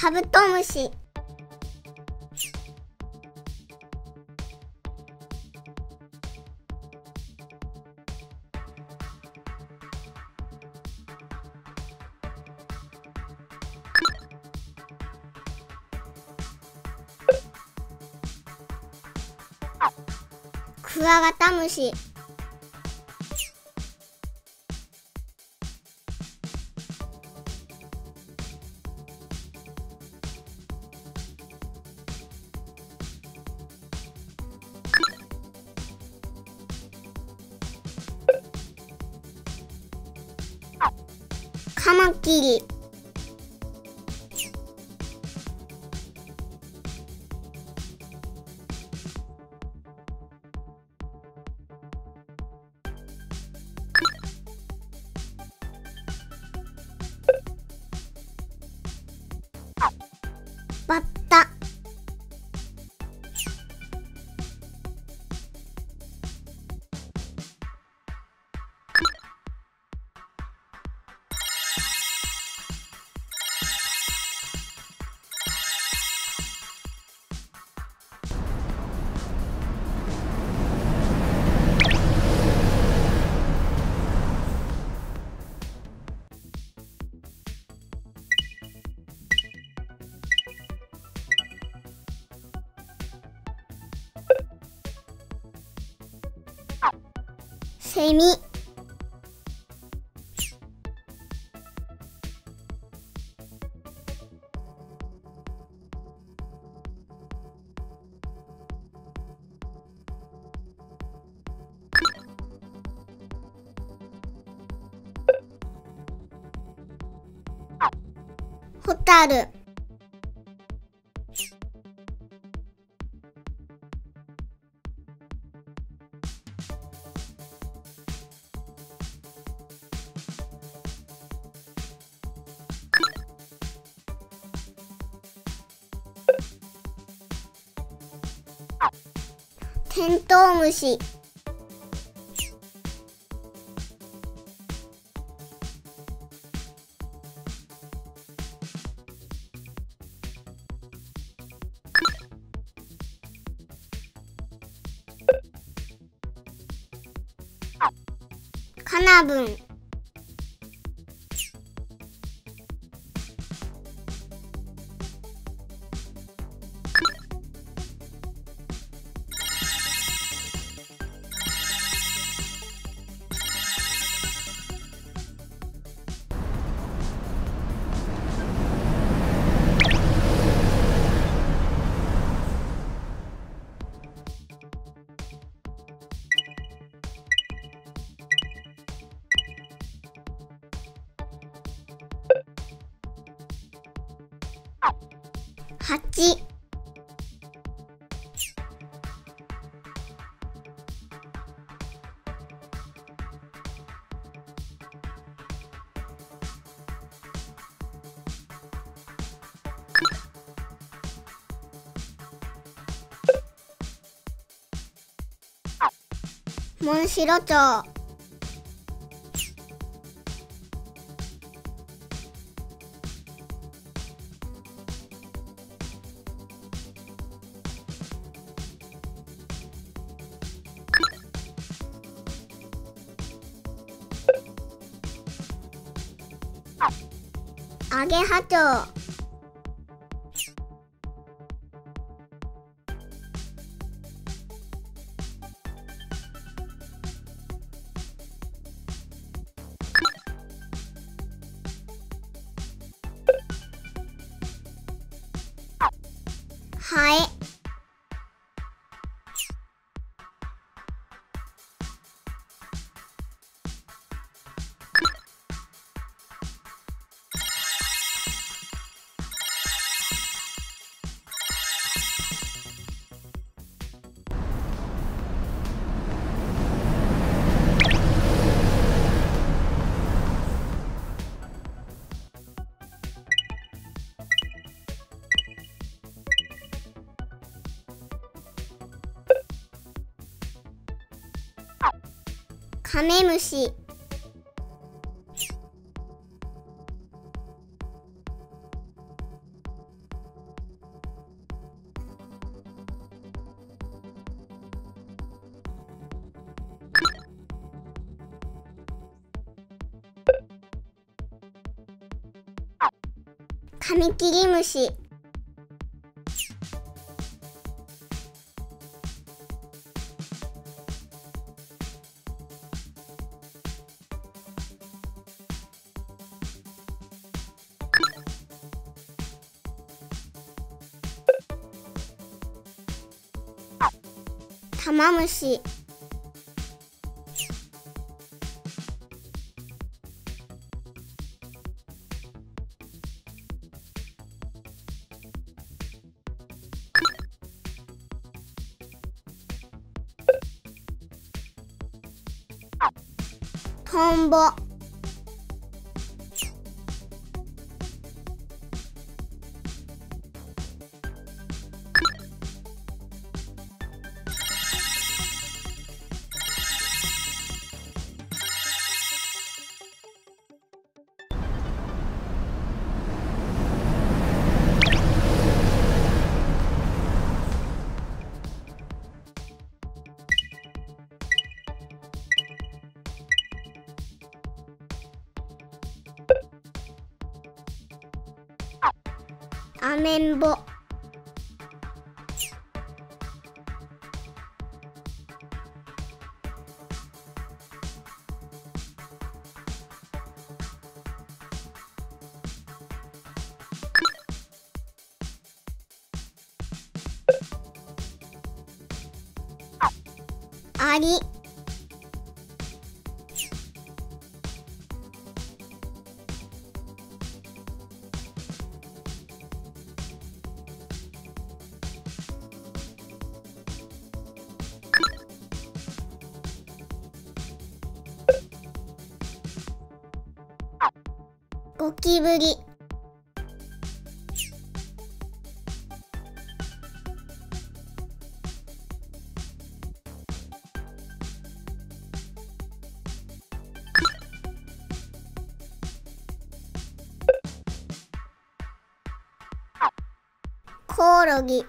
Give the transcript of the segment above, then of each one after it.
カブトムシ。クワガタムシ。まきり。セミ。ホタル。テントウムシ。カナブン。モンシロチョウアゲハチョウカメムシ。カミキリムシ。玉虫。トンボ。アメンボアゴキブリ。コオロギ。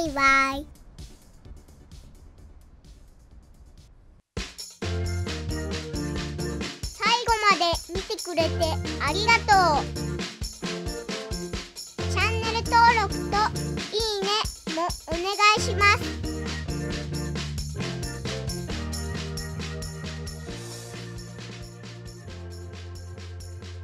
イバイ。最後まで見てくれてありがとう。チャンネル登録といいねもお願いします。